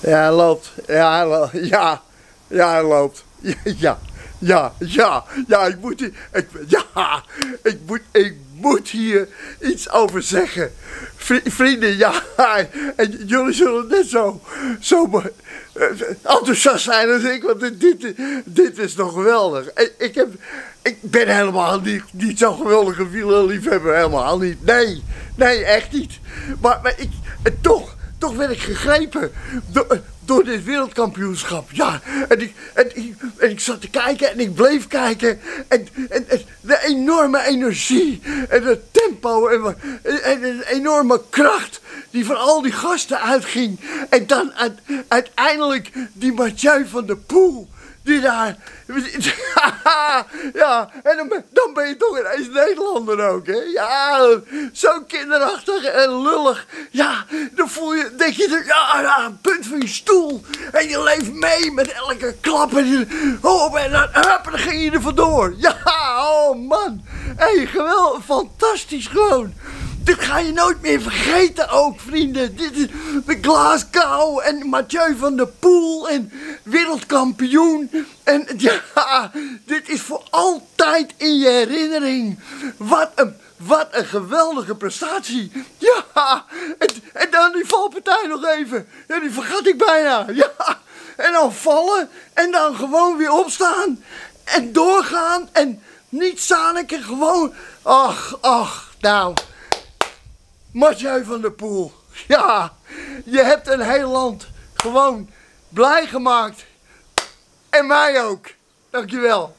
Ja, hij loopt. Ja, hij loopt. Ja, ja, loopt. Ja, ja, ja, ja, ik moet hier, ik, ja, ik moet, ik moet hier iets over zeggen. Vri- vrienden, ja, en jullie zullen net zo, zo eh, enthousiast zijn als ik, want dit, dit, is nog geweldig. Ik, heb, ik ben helemaal niet, niet zo'n geweldige wielerliefhebber, helemaal niet. Nee, nee, echt niet. Maar, maar ik, en toch, toch werd ik gegrepen door, door dit wereldkampioenschap. Ja, en ik, en, en ik zat te kijken en ik bleef kijken. En, en, de enorme energie en het tempo en, en, de enorme kracht die van al die gasten uitging. En dan uit- uiteindelijk die Mathieu van der Poel. Die daar. ja, en dan, ben- dan ben je toch ineens Nederlander ook, hè? Ja, zo kinderachtig en lullig. Ja, voel je, denk je, ja, ja, een punt van je stoel. En je leeft mee met elke klap. En, je, oh, en dan, hup, dan ging je er vandoor. Ja, oh man. Hé, hey, geweldig, fantastisch gewoon. Dit ga je nooit meer vergeten ook, vrienden. Dit is de Glasgow en Mathieu van der Poel en wereldkampioen. En ja, dit is voor altijd in je herinnering. Wat een, wat een geweldige prestatie. Ja, en, en dan die valpartij nog even. Ja, die vergat ik bijna. Ja, en dan vallen en dan gewoon weer opstaan. En doorgaan en niet zaniken, gewoon... Ach, ach, nou... Mathieu van der Poel. Ja, je hebt een heel land gewoon blij gemaakt. En mij ook. Dankjewel.